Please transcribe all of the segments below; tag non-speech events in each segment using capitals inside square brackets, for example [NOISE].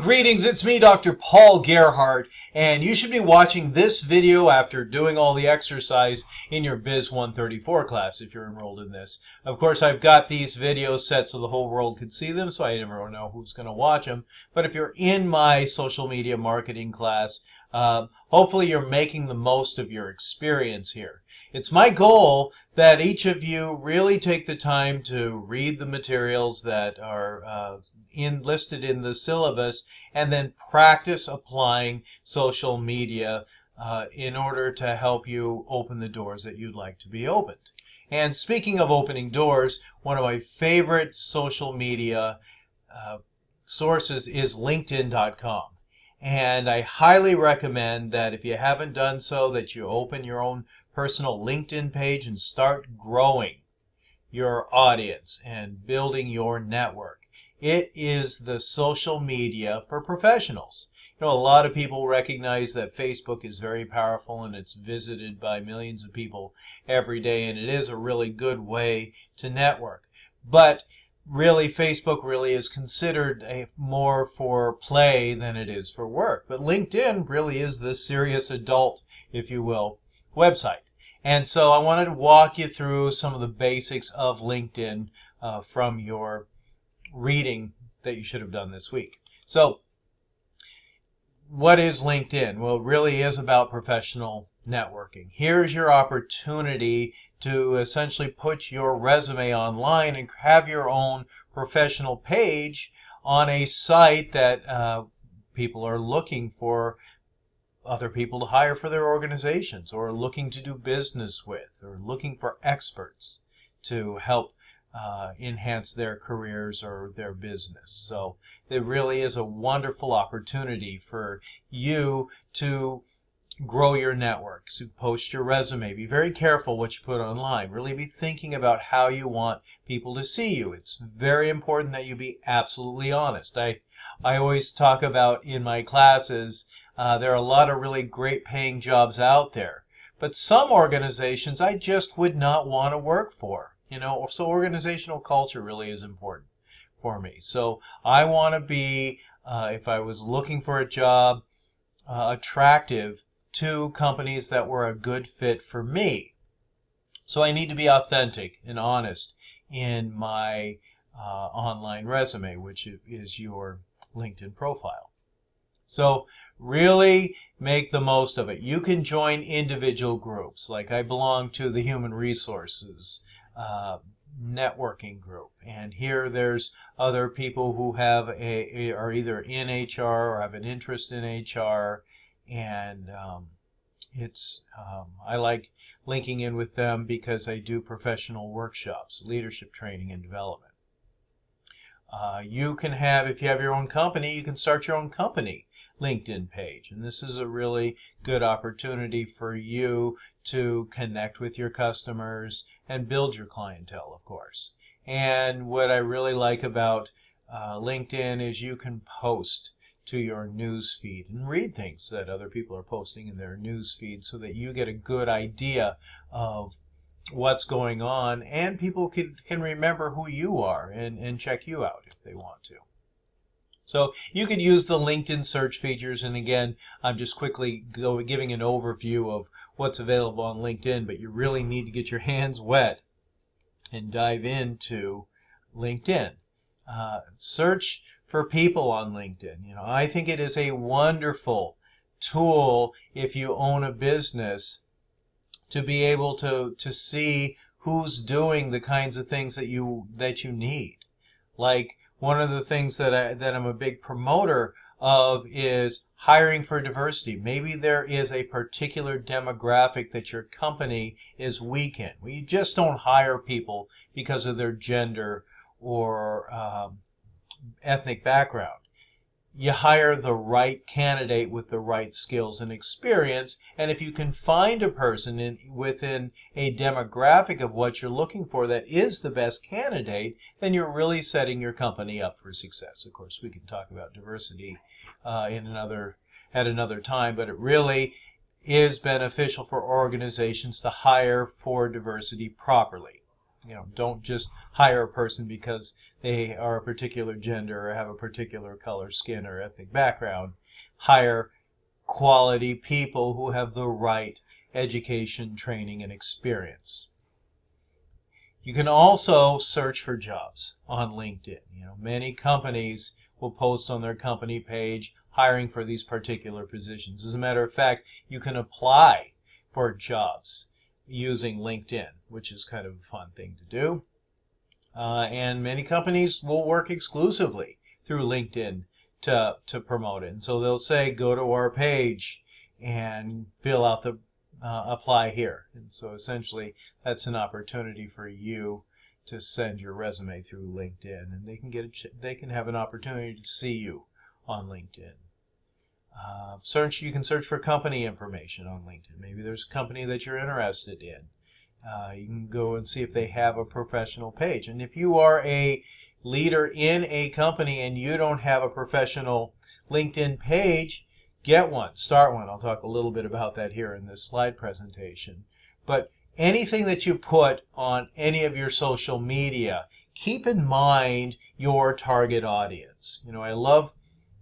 Greetings. It's me, Dr. Paul Gerhardt, and you should be watching this video after doing all the exercise in your Biz 134 class if you're enrolled in this. Of course, I've got these videos set so the whole world could see them, so I never know who's going to watch them. But if you're in my social media marketing class, uh, hopefully you're making the most of your experience here. It's my goal that each of you really take the time to read the materials that are uh, in, listed in the syllabus and then practice applying social media uh, in order to help you open the doors that you'd like to be opened. And speaking of opening doors, one of my favorite social media uh, sources is LinkedIn.com. And I highly recommend that if you haven't done so, that you open your own personal LinkedIn page and start growing your audience and building your network. It is the social media for professionals. You know, a lot of people recognize that Facebook is very powerful and it's visited by millions of people every day, and it is a really good way to network. But really, Facebook really is considered a, more for play than it is for work. But LinkedIn really is the serious adult, if you will, website. And so I wanted to walk you through some of the basics of LinkedIn uh, from your reading that you should have done this week. So what is LinkedIn? Well, it really is about professional networking. Here's your opportunity to essentially put your resume online and have your own professional page on a site that uh, people are looking for other people to hire for their organizations or looking to do business with or looking for experts to help uh, enhance their careers or their business. So it really is a wonderful opportunity for you to grow your network. So post your resume. Be very careful what you put online. Really be thinking about how you want people to see you. It's very important that you be absolutely honest. I, I always talk about in my classes uh, there are a lot of really great paying jobs out there. But some organizations I just would not want to work for. You know, so organizational culture really is important for me. So I want to be, uh, if I was looking for a job, uh, attractive to companies that were a good fit for me. So I need to be authentic and honest in my uh, online resume, which is your LinkedIn profile. So really make the most of it. You can join individual groups, like I belong to the Human Resources uh, networking group, and here there's other people who have a, are either in HR or have an interest in HR, and um, it's um, I like linking in with them because I do professional workshops, leadership training and development. Uh, you can have, if you have your own company, you can start your own company LinkedIn page. And this is a really good opportunity for you to connect with your customers and build your clientele, of course. And what I really like about uh, LinkedIn is you can post to your news feed and read things that other people are posting in their news feed so that you get a good idea of what's going on and people can, can remember who you are and, and check you out if they want to. So you could use the LinkedIn search features. And again, I'm just quickly go, giving an overview of what's available on LinkedIn, but you really need to get your hands wet and dive into LinkedIn. Uh, search for people on LinkedIn. You know, I think it is a wonderful tool if you own a business to be able to, to see who's doing the kinds of things that you that you need. Like one of the things that I that I'm a big promoter of is hiring for diversity. Maybe there is a particular demographic that your company is weak in. We just don't hire people because of their gender or um, ethnic background you hire the right candidate with the right skills and experience. And if you can find a person in, within a demographic of what you're looking for that is the best candidate, then you're really setting your company up for success. Of course, we can talk about diversity uh, in another at another time, but it really is beneficial for organizations to hire for diversity properly. You know, don't just hire a person because they are a particular gender or have a particular color skin or ethnic background. Hire quality people who have the right education, training, and experience. You can also search for jobs on LinkedIn. You know, many companies will post on their company page hiring for these particular positions. As a matter of fact, you can apply for jobs using LinkedIn, which is kind of a fun thing to do. Uh, and many companies will work exclusively through LinkedIn to, to promote it. And so they'll say, go to our page and fill out the uh, apply here. And so essentially that's an opportunity for you to send your resume through LinkedIn and they can get a they can have an opportunity to see you on LinkedIn. Uh, search you can search for company information on LinkedIn. Maybe there's a company that you're interested in. Uh, you can go and see if they have a professional page. And if you are a leader in a company and you don't have a professional LinkedIn page, get one, start one. I'll talk a little bit about that here in this slide presentation. But anything that you put on any of your social media, keep in mind your target audience. You know, I love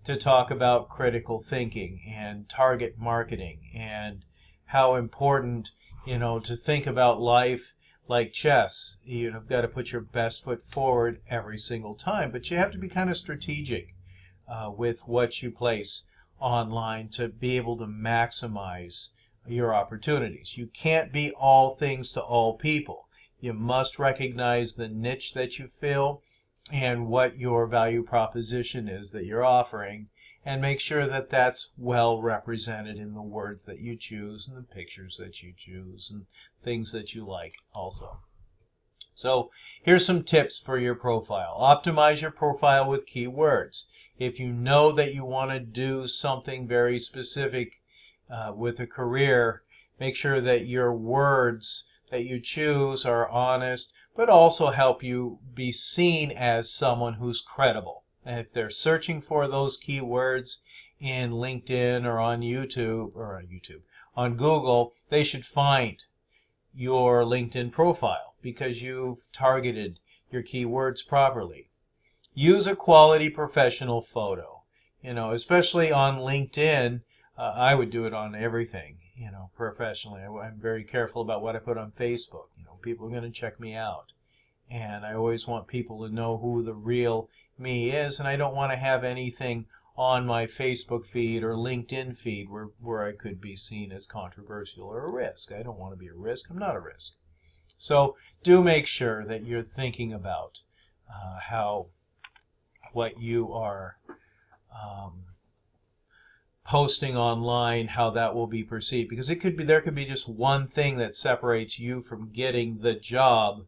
to talk about critical thinking and target marketing and how important, you know, to think about life like chess. You've got to put your best foot forward every single time, but you have to be kind of strategic uh, with what you place online to be able to maximize your opportunities. You can't be all things to all people. You must recognize the niche that you fill and what your value proposition is that you're offering and make sure that that's well represented in the words that you choose and the pictures that you choose and things that you like also. So here's some tips for your profile. Optimize your profile with keywords. If you know that you want to do something very specific uh, with a career, make sure that your words that you choose are honest, but also help you be seen as someone who's credible. And if they're searching for those keywords in LinkedIn or on YouTube or on YouTube, on Google, they should find your LinkedIn profile because you've targeted your keywords properly. Use a quality professional photo. You know, especially on LinkedIn, uh, I would do it on everything you know, professionally. I, am very careful about what I put on Facebook. You know, people are going to check me out. And I always want people to know who the real me is, and I don't want to have anything on my Facebook feed or LinkedIn feed where, where I could be seen as controversial or a risk. I don't want to be a risk. I'm not a risk. So do make sure that you're thinking about uh, how what you are um, posting online how that will be perceived because it could be there could be just one thing that separates you from getting the job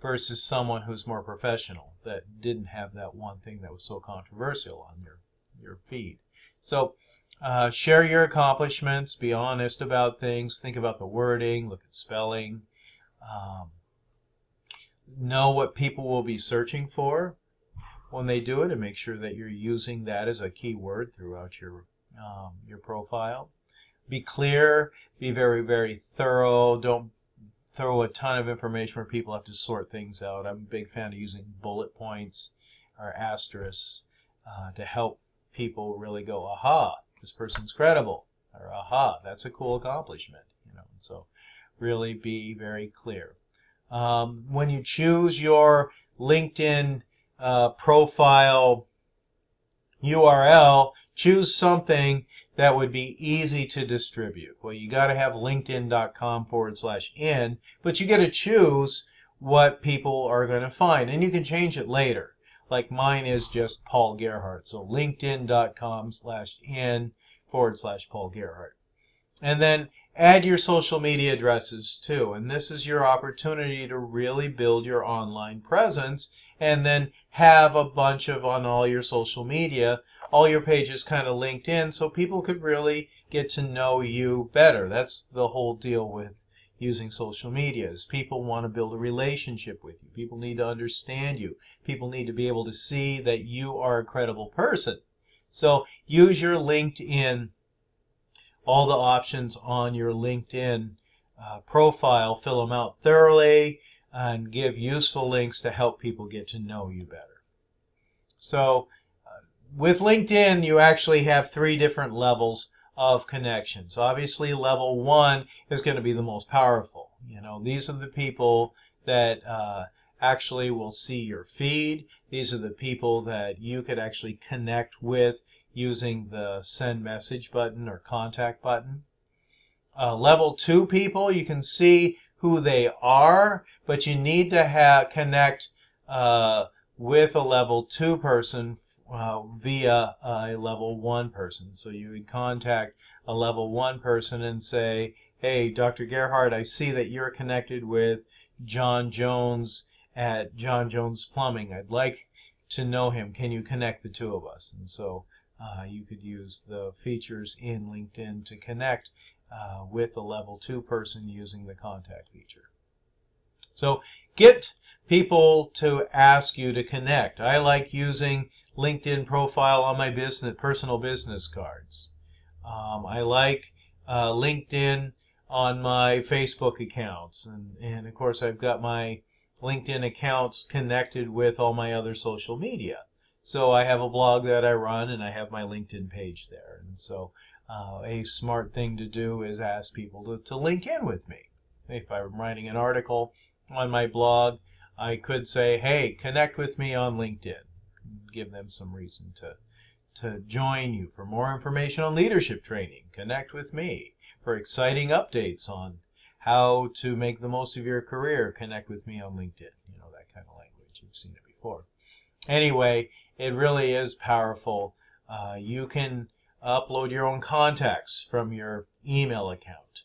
versus someone who's more professional that didn't have that one thing that was so controversial on your your feed. So uh, share your accomplishments be honest about things think about the wording look at spelling um, know what people will be searching for when they do it and make sure that you're using that as a keyword throughout your um, your profile. Be clear, be very, very thorough. Don't throw a ton of information where people have to sort things out. I'm a big fan of using bullet points or asterisks uh, to help people really go, aha, this person's credible, or aha, that's a cool accomplishment. You know, and so really be very clear. Um, when you choose your LinkedIn uh, profile URL, choose something that would be easy to distribute. Well, you got to have linkedin.com forward slash in, but you got to choose what people are going to find, and you can change it later. Like mine is just Paul Gerhardt, so linkedin.com slash in forward slash Paul Gerhardt. And then add your social media addresses too. And this is your opportunity to really build your online presence and then have a bunch of on all your social media, all your pages kind of linked in so people could really get to know you better. That's the whole deal with using social media is people want to build a relationship with you. People need to understand you. People need to be able to see that you are a credible person. So use your LinkedIn, all the options on your LinkedIn uh, profile, fill them out thoroughly, and give useful links to help people get to know you better. So uh, with LinkedIn, you actually have three different levels of connections. Obviously, level one is going to be the most powerful. You know, these are the people that uh, actually will see your feed. These are the people that you could actually connect with using the send message button or contact button. Uh, level two people, you can see who they are, but you need to have connect uh, with a level two person uh, via a level one person. So you would contact a level one person and say, hey, Dr. Gerhardt, I see that you're connected with John Jones at John Jones Plumbing. I'd like to know him. Can you connect the two of us? And so uh, you could use the features in LinkedIn to connect uh, with a level 2 person using the contact feature. So get people to ask you to connect. I like using LinkedIn profile on my business personal business cards. Um, I like uh, LinkedIn on my Facebook accounts. And, and of course, I've got my LinkedIn accounts connected with all my other social media. So I have a blog that I run and I have my LinkedIn page there. And so uh, a smart thing to do is ask people to, to link in with me. If I'm writing an article on my blog, I could say, hey, connect with me on LinkedIn. Give them some reason to, to join you. For more information on leadership training, connect with me. For exciting updates on how to make the most of your career, connect with me on LinkedIn. You know, that kind of language. You've seen it before. Anyway, it really is powerful. Uh, you can upload your own contacts from your email account.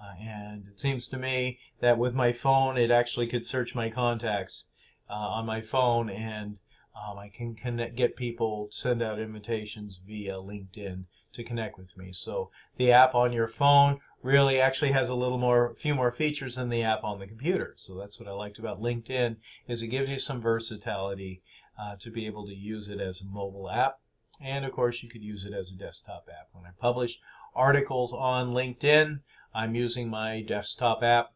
Uh, and it seems to me that with my phone, it actually could search my contacts uh, on my phone, and um, I can connect, get people send out invitations via LinkedIn to connect with me. So the app on your phone really actually has a little more, few more features than the app on the computer. So that's what I liked about LinkedIn is it gives you some versatility uh, to be able to use it as a mobile app. And of course, you could use it as a desktop app. When I publish articles on LinkedIn, I'm using my desktop app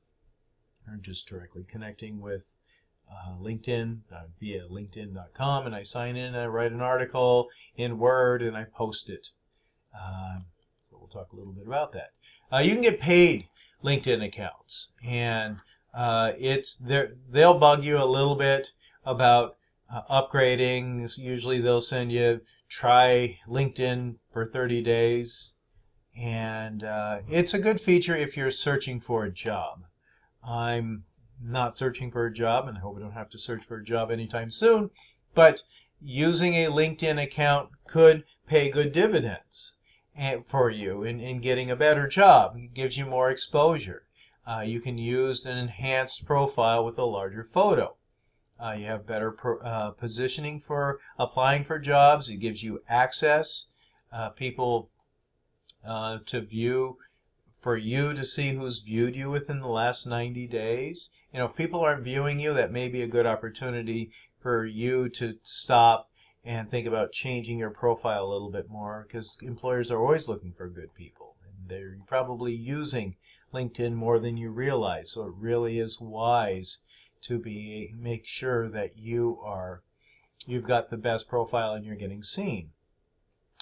or just directly connecting with uh, LinkedIn uh, via linkedin.com and I sign in, I write an article in Word and I post it. Uh, so we'll talk a little bit about that. Uh, you can get paid LinkedIn accounts and uh, it's they'll bug you a little bit about uh, upgrading. Usually they'll send you try LinkedIn for 30 days. And uh, it's a good feature if you're searching for a job. I'm not searching for a job, and I hope I don't have to search for a job anytime soon. But using a LinkedIn account could pay good dividends eh, for you in, in getting a better job. It gives you more exposure. Uh, you can use an enhanced profile with a larger photo. Uh, you have better uh, positioning for applying for jobs. It gives you access, uh, people uh, to view, for you to see who's viewed you within the last 90 days. You know, if people aren't viewing you, that may be a good opportunity for you to stop and think about changing your profile a little bit more because employers are always looking for good people. And they're probably using LinkedIn more than you realize. So it really is wise to be make sure that you are you've got the best profile and you're getting seen.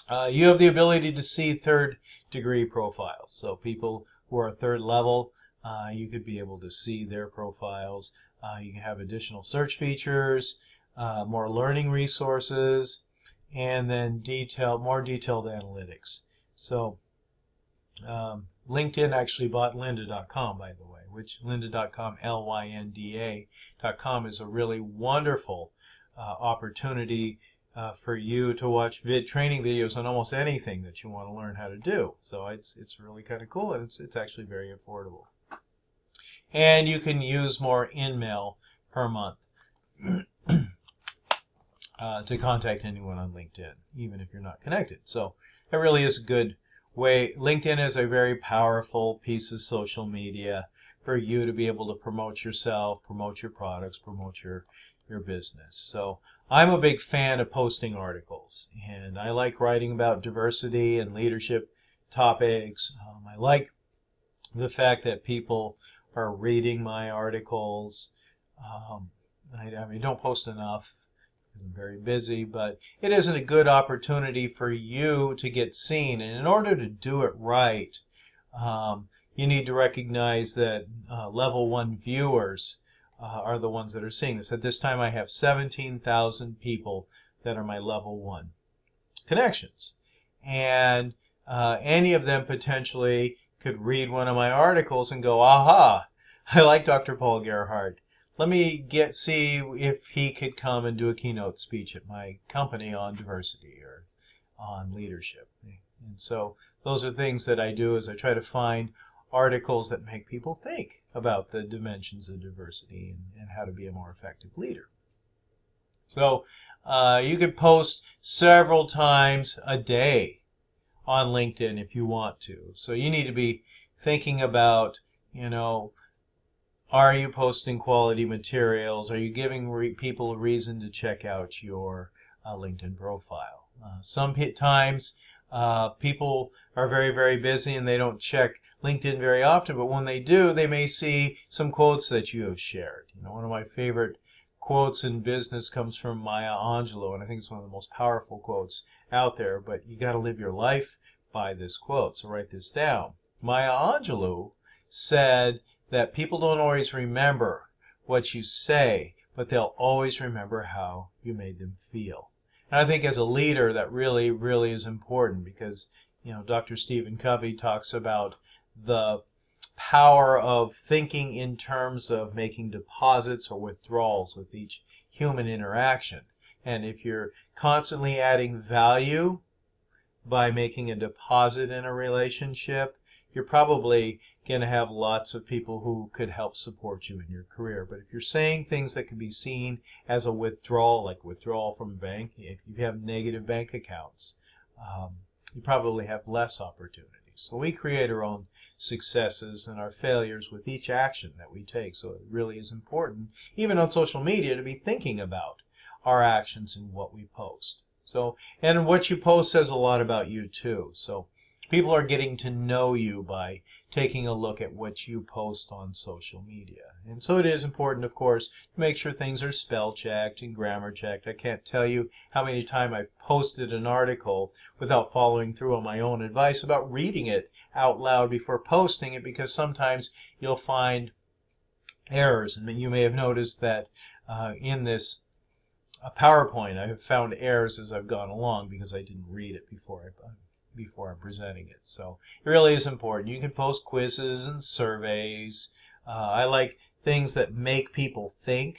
Uh, you have the ability to see third degree profiles. So people who are third level, uh, you could be able to see their profiles. Uh, you can have additional search features, uh, more learning resources, and then detail, more detailed analytics. So um, LinkedIn actually bought lynda.com, by the way, which lynda.com, L-Y-N-D-A.com is a really wonderful uh, opportunity uh, for you to watch vid training videos on almost anything that you want to learn how to do. So it's, it's really kind of cool, and it's, it's actually very affordable. And you can use more InMail per month [CLEARS THROAT] uh, to contact anyone on LinkedIn, even if you're not connected. So it really is a good way LinkedIn is a very powerful piece of social media for you to be able to promote yourself, promote your products, promote your your business. So I'm a big fan of posting articles, and I like writing about diversity and leadership topics. Um, I like the fact that people are reading my articles. Um, I, I mean, don't post enough I'm very busy, but it isn't a good opportunity for you to get seen. And in order to do it right, um, you need to recognize that uh, level one viewers uh, are the ones that are seeing this. At this time, I have 17,000 people that are my level one connections. And uh, any of them potentially could read one of my articles and go, aha, [LAUGHS] I like Dr. Paul Gerhardt. Let me get see if he could come and do a keynote speech at my company on diversity or on leadership. And so those are things that I do is I try to find articles that make people think about the dimensions of diversity and, and how to be a more effective leader. So uh, you could post several times a day on LinkedIn if you want to. So you need to be thinking about, you know, are you posting quality materials? Are you giving people a reason to check out your uh, LinkedIn profile? Uh, some times uh, people are very, very busy and they don't check LinkedIn very often, but when they do, they may see some quotes that you have shared. You know, one of my favorite quotes in business comes from Maya Angelou, and I think it's one of the most powerful quotes out there, but you got to live your life by this quote, so write this down. Maya Angelou said that people don't always remember what you say, but they'll always remember how you made them feel. And I think as a leader, that really, really is important because, you know, Dr. Stephen Covey talks about the power of thinking in terms of making deposits or withdrawals with each human interaction. And if you're constantly adding value by making a deposit in a relationship, you're probably going to have lots of people who could help support you in your career. But if you're saying things that can be seen as a withdrawal, like withdrawal from a bank, if you have negative bank accounts, um, you probably have less opportunities. So we create our own successes and our failures with each action that we take. So it really is important, even on social media, to be thinking about our actions and what we post. So, and what you post says a lot about you too. So people are getting to know you by taking a look at what you post on social media. And so it is important, of course, to make sure things are spell checked and grammar checked. I can't tell you how many times I've posted an article without following through on my own advice about reading it out loud before posting it because sometimes you'll find errors. And you may have noticed that uh, in this uh, PowerPoint, I have found errors as I've gone along because I didn't read it before I before I'm presenting it. So it really is important. You can post quizzes and surveys. Uh, I like things that make people think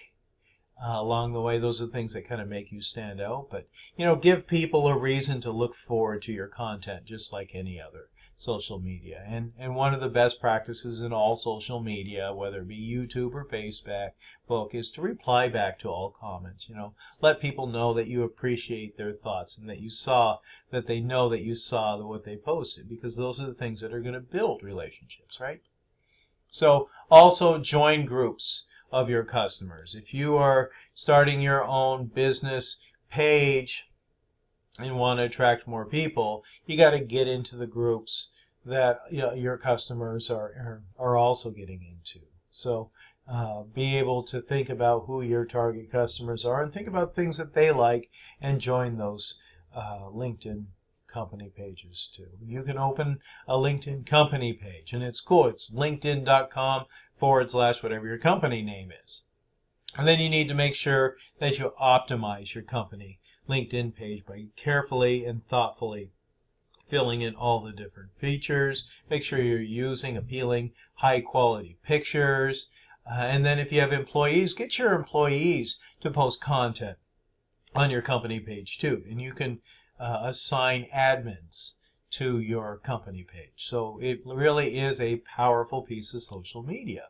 uh, along the way. Those are things that kind of make you stand out. But, you know, give people a reason to look forward to your content just like any other social media. And, and one of the best practices in all social media, whether it be YouTube or Facebook, book is to reply back to all comments. You know, let people know that you appreciate their thoughts and that you saw, that they know that you saw what they posted because those are the things that are going to build relationships, right? So also join groups of your customers. If you are starting your own business page, and want to attract more people, you got to get into the groups that you know, your customers are, are, also getting into. So uh, be able to think about who your target customers are and think about things that they like and join those uh, LinkedIn company pages too. You can open a LinkedIn company page and it's cool. It's linkedin.com forward slash whatever your company name is. And then you need to make sure that you optimize your company LinkedIn page by carefully and thoughtfully filling in all the different features. Make sure you're using appealing, high quality pictures. Uh, and then if you have employees, get your employees to post content on your company page too. And you can uh, assign admins to your company page. So it really is a powerful piece of social media.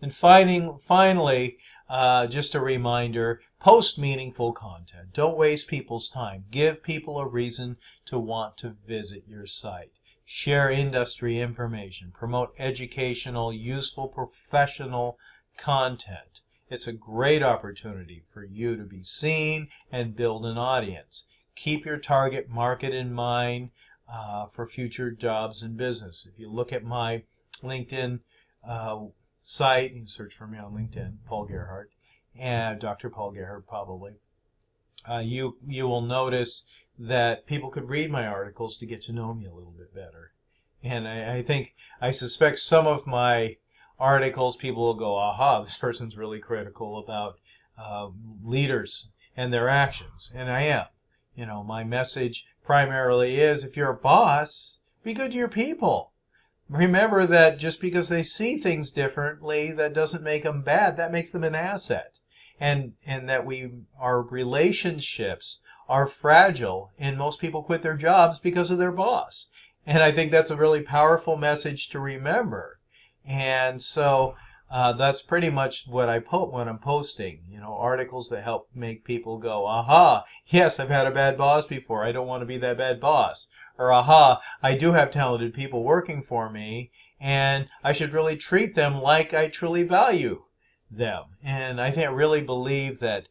And finding, finally, uh, just a reminder, post meaningful content. Don't waste people's time. Give people a reason to want to visit your site. Share industry information. Promote educational, useful, professional content. It's a great opportunity for you to be seen and build an audience. Keep your target market in mind uh, for future jobs and business. If you look at my LinkedIn uh, site, you search for me on LinkedIn, Paul Gerhardt, and Dr. Paul Gerhardt probably, uh, you you will notice that people could read my articles to get to know me a little bit better. And I, I think I suspect some of my articles, people will go, aha, this person's really critical about uh, leaders and their actions. And I am. You know, my message primarily is if you're a boss, be good to your people. Remember that just because they see things differently, that doesn't make them bad. That makes them an asset. And, and that we, our relationships are fragile and most people quit their jobs because of their boss. And I think that's a really powerful message to remember. And so uh, that's pretty much what I put when I'm posting, you know, articles that help make people go, aha, yes, I've had a bad boss before. I don't want to be that bad boss. Or, aha, I do have talented people working for me, and I should really treat them like I truly value them. And I think I really believe that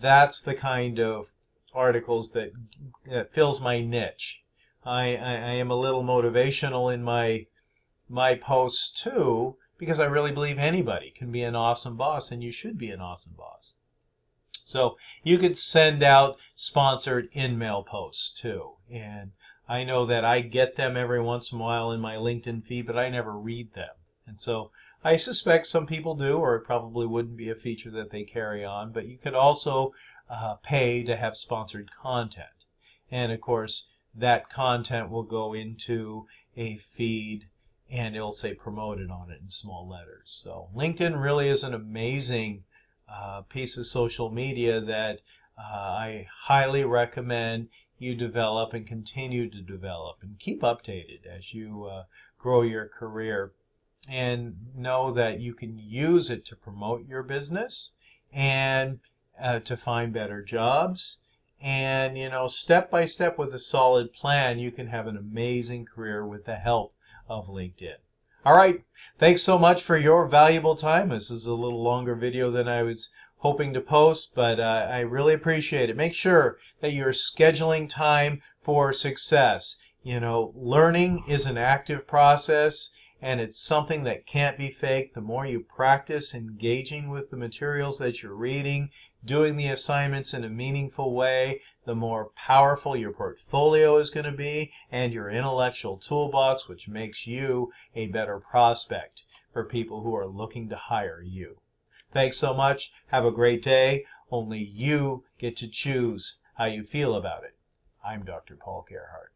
that's the kind of articles that, that fills my niche. I, I, I am a little motivational in my my posts too, because I really believe anybody can be an awesome boss, and you should be an awesome boss. So you could send out sponsored in-mail posts too, and I know that I get them every once in a while in my LinkedIn feed, but I never read them, and so I suspect some people do, or it probably wouldn't be a feature that they carry on. But you could also uh, pay to have sponsored content, and of course that content will go into a feed and it'll say promoted on it in small letters. So LinkedIn really is an amazing uh, piece of social media that uh, I highly recommend you develop and continue to develop and keep updated as you uh, grow your career and know that you can use it to promote your business and uh, to find better jobs and you know step by step with a solid plan you can have an amazing career with the help of LinkedIn. All right, thanks so much for your valuable time. This is a little longer video than I was hoping to post, but uh, I really appreciate it. Make sure that you're scheduling time for success. You know, learning is an active process and it's something that can't be faked. The more you practice engaging with the materials that you're reading, doing the assignments in a meaningful way, the more powerful your portfolio is going to be and your intellectual toolbox, which makes you a better prospect for people who are looking to hire you. Thanks so much. Have a great day. Only you get to choose how you feel about it. I'm Dr. Paul Gerhardt.